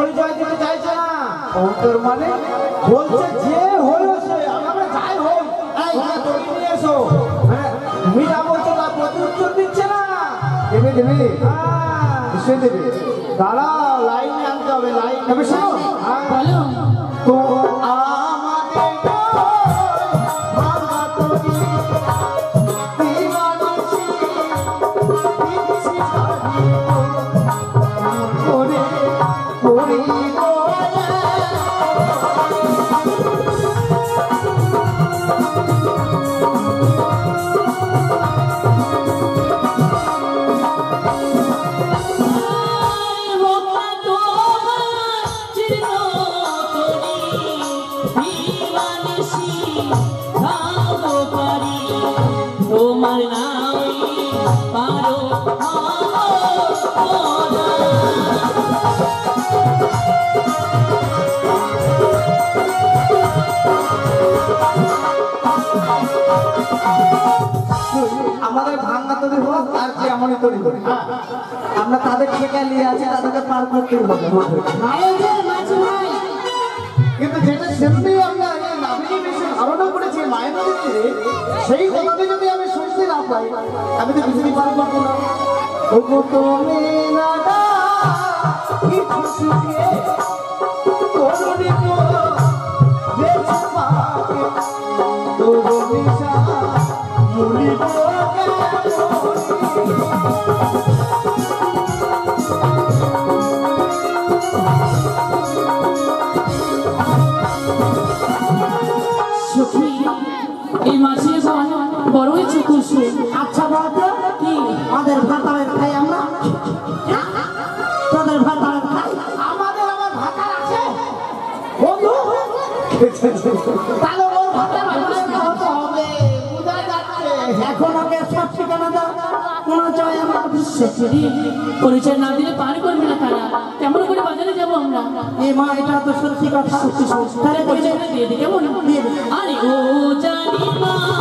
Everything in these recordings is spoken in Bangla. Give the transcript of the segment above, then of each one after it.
পরিচয় দিতে চাইছে না। অন্তর মানে বলছে যে হয়েছে আমরা যাই হোক হ্যাঁ তুমি নিয়ে এসো। হ্যাঁ, মীরা বলছে না প্রতি উত্তর দিচ্ছে না। দেবে দেবে। সে দেবে। দাঁড়াও লাইনে আনতে হবে লাইন। তবে শোনো। হ্যাঁ। বলো। আমাদের হোক আর হোক। আমরা তাদের থেকে নিয়ে আছি তাদেরকে পার করতেই হবে। যেটা সেমনি আমরা এই নাবিনী বেশি ধারণা করেছি মায়ের নদীতে সেই কথাটা যদি আমি শুনতে না পাই আমি তো এই মাসে বড়ই চতুর্শ আচ্ছা বলতো কি? আমাদের ভাতারের খাই আমরা? তোদের ভাতারের খাই? আমাদের আবার ভাতা আছে। বন্ধু? তাহলে ওর ভাতা ভাতা হতে হবে। এখন ওকে সব ঠিকানা দাও? কোনো জয় আমার পরিচয় না দিলে পার করবে না তারা। কেমন করে বাজারে যাব আমরা? এ মা এটা তো সত্যি কথা। সত্যি তাহলে পরিচয়টা দিয়ে দিই কেমন? আরে ও জানি মা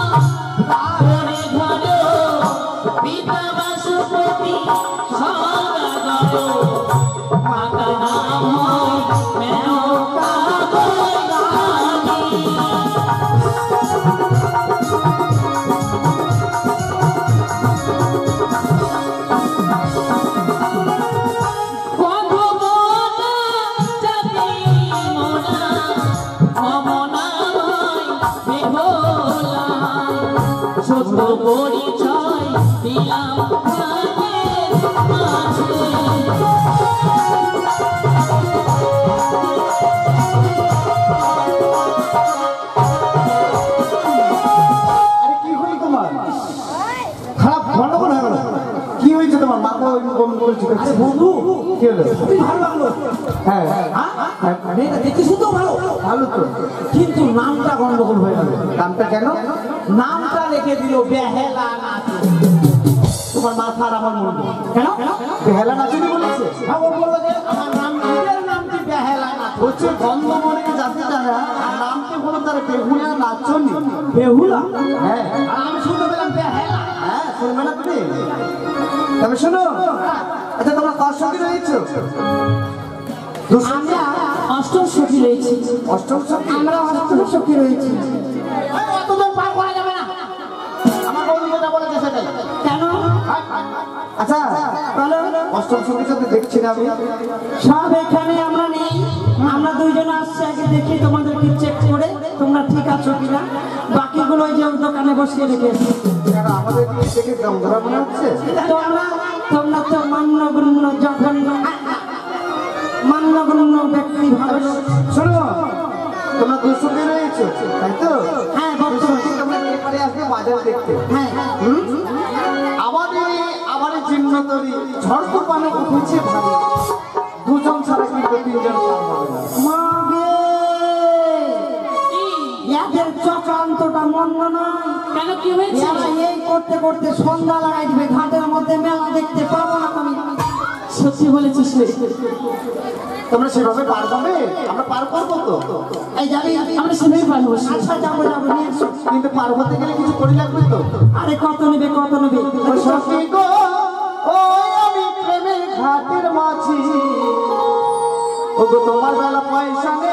করছে আরে বন্ধু কি হলো? ভালো লাগল। হ্যাঁ। হ্যাঁ? মেয়েটা দেখতে শুনতেও ভালো। ভালো তো। কিন্তু নামটা গন্ডগোল হয়ে গেল। দামটা কেন? নামটা রেখে দিল বেহেলা নাচু তোমার মাথা আর আমার মনে কেন? হেলা নাচুনি বলেছে? হ্যাঁ, ও বলল যে আমার নাম নিজের নামটি বেহেলা নাচু হচ্ছে গন্ধমণিকে জানতে জানা আর নামটি হলো তার বেহুলা নাচনি বেহুলা? হ্যাঁ। আর আমি শুনতে পেলাম বেহেলা। হ্যাঁ শুনবে না তুমি? তবে শোনো। আচ্ছা তোমরা কার সঙ্গে রয়েছো? আমরা অষ্টম সখী রয়েছি। অষ্টম সঙ্গে আমরা অষ্টম সখী রয়েছি। অতদূর পার করা যাবে না। আমার বন্ধু যেটা বলেছে সেটাই। কেন? আচ্ছা বলো। অষ্টম সঙ্গে তো দেখছি না আমি। সব এখানে আমরা নেই। আমরা দুইজন আসছি আগে দেখি তোমাদেরকে চেক করে তোমরা ঠিক আছো কিনা। বাকিগুলো ওই যে দোকানে বসিয়ে রেখেছি আমাদের মনে হচ্ছে? তোমরা তোমরা তো মান্যগণ্য জঘন্য মান্যগণ্য ব্যক্তি ভালো শোনো তোমরা সঙ্গে রয়েছো তাই তো? হ্যাঁ সত্যি তোমরা এপারে আসবে বাজার দেখতে। হ্যাঁ। আমাদের আমাদের চিহ্ন তৈরি ঝড় তুফানে উঠেছে ভারী দুজন ছাড়া কিন্তু তিনজন পার হবে না। মাগে এদের চক্রান্তটা মন্দ নয়। কেন কি হয়েছে? এই করতে করতে সন্ধ্যা লাগাই দিবে ঘাটের মধ্যে মেলা দেখতে পাবো না আমি সত্যি বলেছিস তোমরা সেভাবে পার পাবে আমরা পার করব তো। এই জানি আমরা সেভাবে পারব আচ্ছা যাব যাব। কিন্তু পার হতে গেলে কিছু করে লাগবে তো? আরে কত নেবে কত নেবে? সখী গো? ও আমি প্রেমের ঘাটের মাঝি। ও তোমার বেলা পয়সা নেব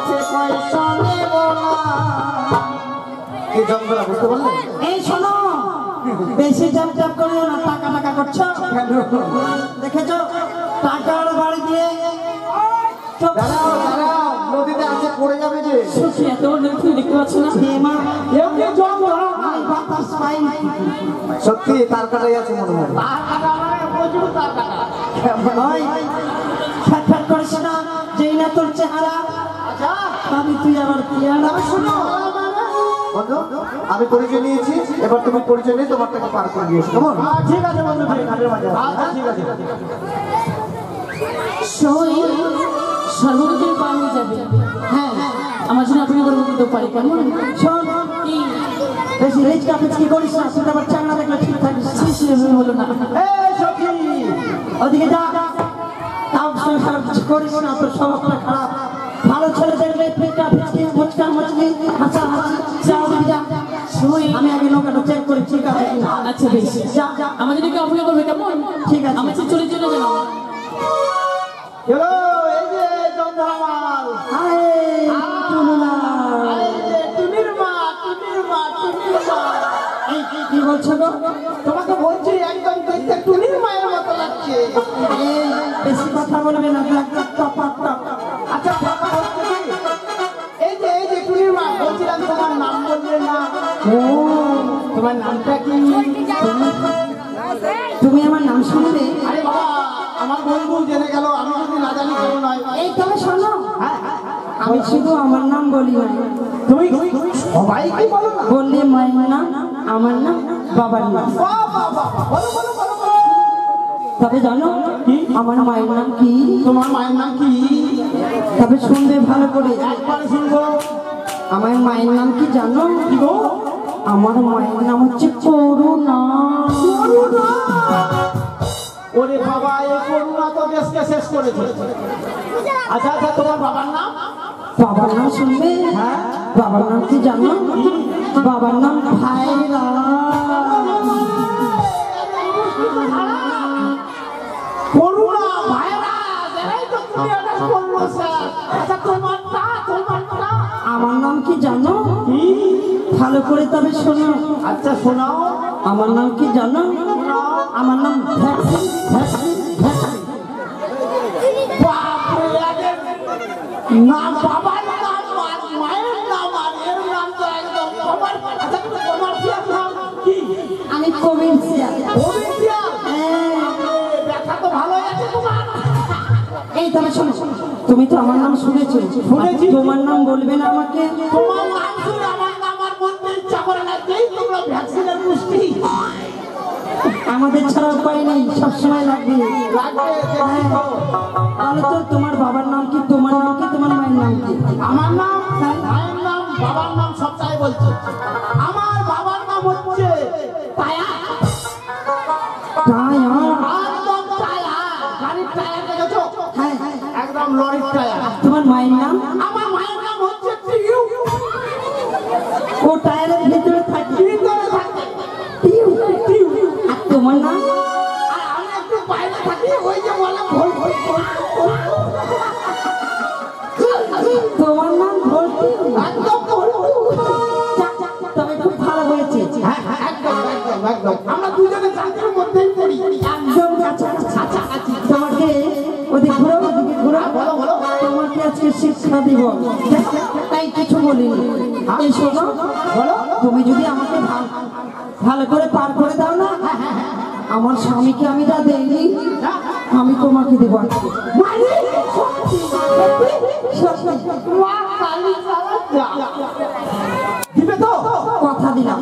কাছে পয়সা নেব না। কি যন্ত্রণা বুঝতে পারলে? এই শোনো বেশি চাপ চাপ করিও না টাকা টাকা করছ? দেখেছ? টাকার বাড়ি দিয়ে দাঁড়াও, দাঁড়াও, নদীতে আছে পড়ে যাবে যে। সত্যি এত বড় দেখতে পাচ্ছ না? সীমা আমি বাতাস পাই। সত্যি তার কাটাই আছে মনে হয়। ফ্যাট করিস না যেই না তোর চেহারা আমি তুই আমার চেহারা শোনো। বন্ধু আমি পরিচয় নিয়েছি এবার তুমি পরিচয় নিয়ে তোমার টাকা পার করে দিয়েছ কেমন? ঠিক আছে বন্ধু ঠিক আছে পার হয়ে যাবে। হ্যাঁ আমার জন্য অপেক্ষা করব কিন্তু পারি কেমন? শোন কি? বেশি রিচকা পিচকি করিস না? সেটা আবার চাংলা দেখলে ঠিক থাকিস। হলো না। এই সখী! ওদিকে যা। তাও সংসার করিস না তোর স্বভাবটা খারাপ। ছেলে দেখলে ফিটকা মুচকা মুচকি হাসা হাসি যা যা সই আমি আগে নৌকাটা চেক করি ঠিক আছে আচ্ছা বেশ। যা যা। আমার জন্য কি অপেক্ষা করবে কেমন? ঠিক আছে। আমার চলে চলে হ্যালো এই যে চন্দ্রমাল টুনুলা এই যে টুনির মা টুনির মা টুনির মা এই কি- কি বলছো গো? তোমাকে বলছি একদম দেখতে টুনির মায়ের মতো লাগছে। এই বেশি কথা বলবে না টপ টপ ও তোমার নামটা কি? তুমি আমার নাম শুনবে? আরে বাবা আমার বন্ধু জেনে গেল আমি যদি না জানি কেউ নয়। এই তবে শোনো হ্যাঁ, আমি শুধু আমার নাম বলি না তুমি সবাইকে বলো না। বললে মায়ের নাম আমার নাম বাবার নাম। বলো বলো বলো তবে জানো আমার মায়ের নাম কি? তোমার মায়ের নাম কি? তবে শুনবে ভালো করে। একবার শুনব। আমার মায়ের নাম কি জানো? কি গো? আমার মায়ের নাম হচ্ছে করুণা। ওরে বাবা এই করুণা তো দেশকে শেষ করেছে। আচ্ছা আচ্ছা তোমার বাবার নাম? বাবার নাম শুনবে? হ্যাঁ। বাবার নাম কি জানো? বাবার নাম ভাইরা। করে তবে শোনো। আচ্ছা শোনাও। আমার নাম কি জানো? আমার নাম ভ্যাকসিন ভ্যাকসিন ভ্যাকসিন বাপরে আগে না বাবার নাম মায়ের নাম আর এর নাম তো একদম কমার কমার্শিয়াল নাম কি? আমি কমেন্সিয়াল অভিজ্ঞা ব্যথা তো ভালোই আছে তোমার। এই তবে শোনো তুমি তো আমার নাম শুনেছো। শুনেছি। তোমার নাম বলবে না আমাকে। তোমার নাম শুনে আমার আমাদের ছাড়া উপায় নেই, সবসময় লাগবে। তাহলে তো তোমার বাবার নাম কি, তোমার নাম কি, তোমার মায়ের নাম কি? আমার নাম বাবার নাম সবটাই বলছে আমার ওই যে বলে ভোল ভোল ভোল ভোল। তোমার নাম ভর্তি একদম ভোল ভোল ভোল। তবে খুব ভালো হয়েছে হ্যাঁ, হ্যাঁ, একদম একদম একদম আমরা দুজনে চাকরির মধ্যেই পড়ি একদম কাছাকাছি তোমাকে ওদিকে ঘুরো ওদিকে ঘুরো হ্যাঁ, বলো বলো তোমাকে আজকে শিক্ষা দিব তাই কিছু বলিনি শোনো বলো তুমি যদি আমাকে ভালো করে পার আমার স্বামীকে আমি যা দেইনি আমি তোমাকে দেবো। মানে। দিবে তো? কথা দিলাম।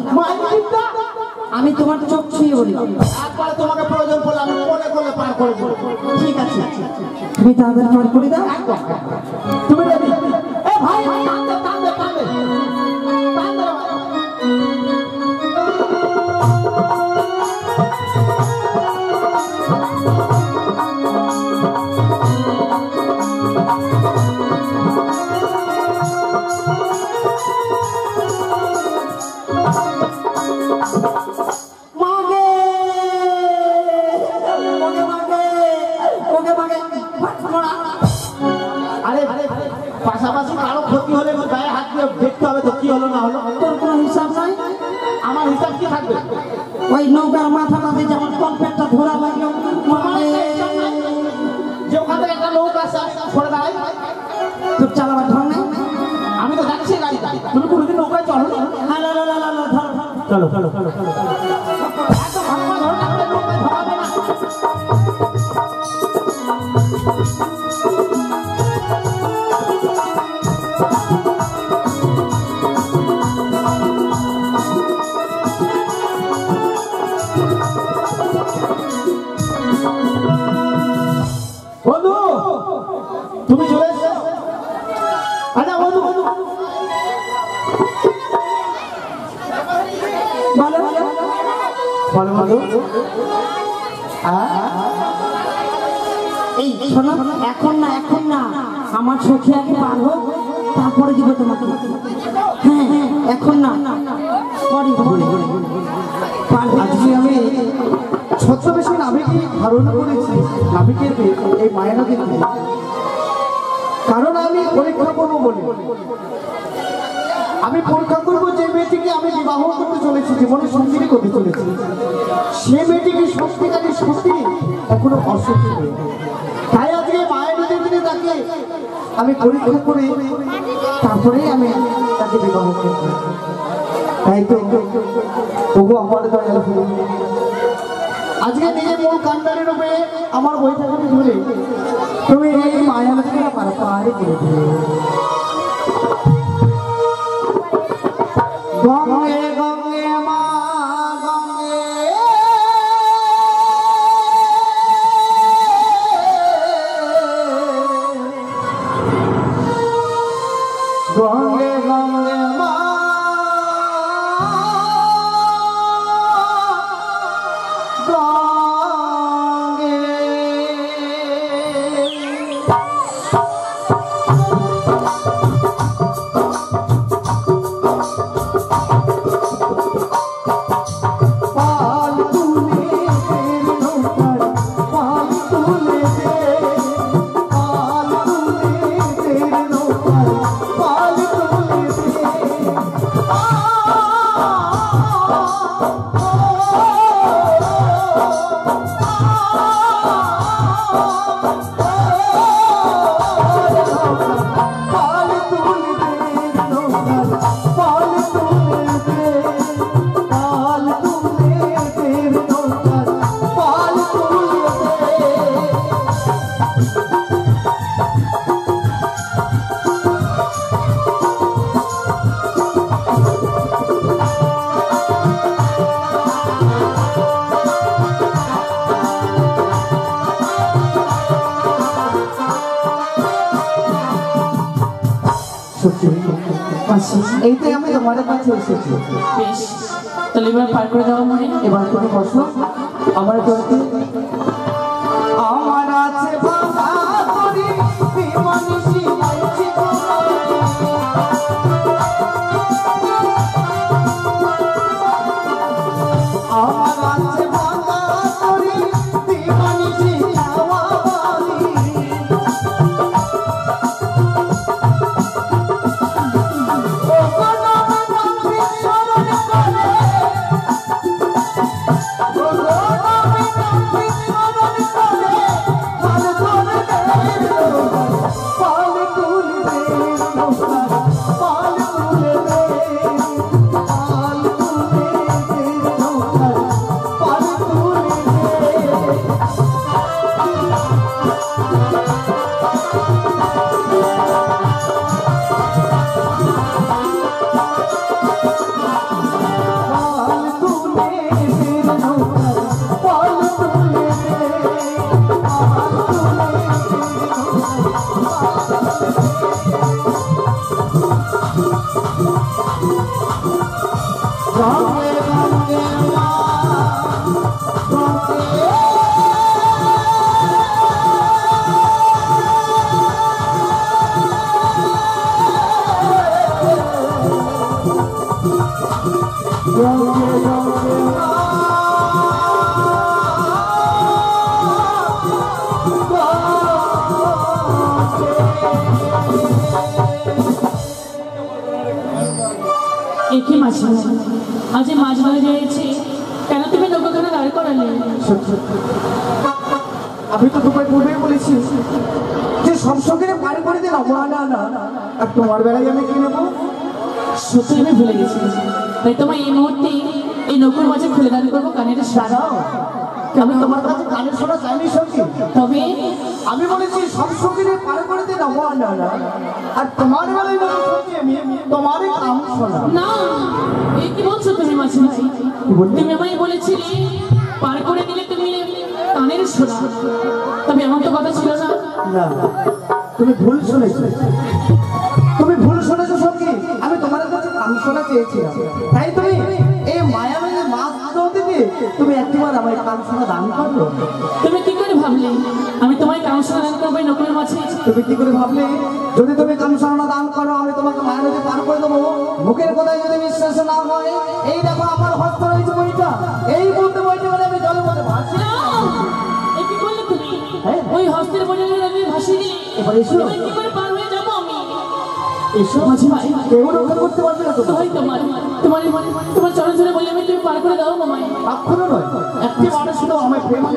আমি তোমার চোখ ছুঁয়ে বললাম একবার তোমাকে প্রয়োজন পড়লে আমি কোলে কোলে পার করে ঠিক আছে। তুমি তাড়াতাড়ি পার করে দাও। মাগে আরে পাশাপাশি কারও ক্ষতি হলে গায়ে হাত দিয়ে দেখতে হবে তো কি হলো না হলো। তোর কোনো হিসাব নাই? আমার হিসাব কি থাকবে? ওই নৌকার মাথাটাতে যেমন কম্পেটটা ধরা লাগল যে ওখান একটা আসে সরে দাঁড়াই তোর চালাবার ঢং নেই আমি তো যাচ্ছি গাড়ি তুমি কোনোদিন নৌকায় চলো না। চলো চলো চলো চলো। তুমি চলে এসছো আচ্ছা বন্ধু বলো। বলো বন্ধু এই শোনো এখন না এখন না। আমার চোখে আগে পার হোক তারপরে দিব তোমাকে। হ্যাঁ হ্যাঁ এখন না। পরে পরে। আজকে আমি ছত্রবেশী নাবিকই ধারণ করেছি মেয়ে, এই মায়ানদীর মেয়ে। কারণ আমি পরীক্ষা করব বলে। আমি পরীক্ষা করব যে মেয়েটিকে আমি বিবাহ করতে চলেছি জীবনে সঙ্গিনী করতে চলেছি। সে মেয়েটিকে সত্যিকারী সত্যি এখনও অসুস্থ তাই আজকে মায়ের দিনে তাকে আমি পরীক্ষা করে তারপরেই আমি তাকে বিবাহ করব। তাই তো, তবু আমার আজকে নিজে মূল কান্ডারি রূপে আমার বইটাকে ধরে তুমি এই মায়াবতীকে পার পার সত্যি এইটাই আমি তোমাদের কাছে এসেছি। বেশ তাহলে এবার পার করে দেওয়া মনে? এবার তুমি বসো আমার করতে আজ মাছ ধরে যাচ্ছে কেন তুমি নৌকাখানা দাঁড় করালে? আমি তো তোমায় পূর্বেই বলেছি যে সব সঙ্গে পারি করে দিলাম না না না আর তোমার বেলায় আমি কি নেব? সত্যি আমি ভুলে গেছি। তাই তোমায় এই মুহূর্তে এই নৌকোর মাঝে খুলে দাঁড় করব কানের সারা দাঁড়াও। আমি তোমার কাছে কানের শোনা চাইনি সঙ্গী তবে আমি বলেছি সব পার করে দিলাম না না আর তোমার বেলায় নেব সঙ্গী আমি তোমারই কাম শোনা না এই কি বলছো তুমি মাঝে তুমি আমায় বলেছিলে পার করে দিলে তুমি কানের শোনা। তবে এমন তো কথা ছিল না। না তুমি ভুল শুনেছো। তুমি ভুল শুনেছো সঙ্গী আমি তোমার কাছে কাম শোনা চেয়েছিলাম। তাই তুমি এই মায়াময় মাছ তুমি একটিবার আমার কাম দান করো। তুমি কি করে ভাবলে? আমি তোমায় কাউন্ট দান করব এই মাঝে? তুমি কি করে ভাবলে? যদি তুমি কাম দান করো আমি তোমাকে মায়া নদী পার করে দেবো। মুখের কথায় যদি বিশ্বাস না হয় এই দেখো আমার হস্ত রয়েছে বইটা। এই বলতে বইটা মানে আমি জলের মধ্যে ভাসি করলে হ্যাঁ? ওই হস্তের বোঝা আমি দিলে এবার এসো। কি করে পার যাব আমি এসো। মাঝি ভাই কেউ রক্ষা করতে পারবে না তোমার তোমার তোমার চরণ ধরে বলে আমি তুমি পার করে দাও মামাই এখনও নয়। একটি মানুষ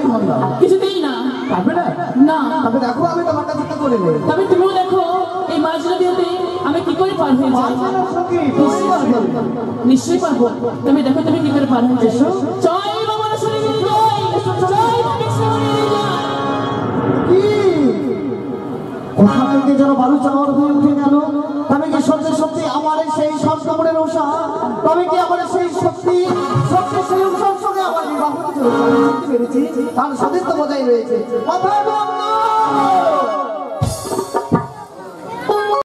মন দাও। কিছুতেই না। পারবে না? না। তবে দেখো আমি তোমার কাছে কি করে নেব তবে তুমিও দেখো এই মাছ আমি কি করে পার হয়ে যাই? নিশ্চয়ই পারব। তুমি দেখো তুমি কি করে পার হয়ে যাও জয় বাবা শরীর জয়। জয় বাবা কি? থেকে যেন বালু চাওয়ার হয়ে উঠে গেল? সত্যি আমার সেই সংক্রমণের উষা তবে কি আমার সেই শক্তি? শক্তি সেই সঙ্গে আমার বিবাহ পেরেছি তার সদিত্ব বজায় রয়েছে। বন্ধ!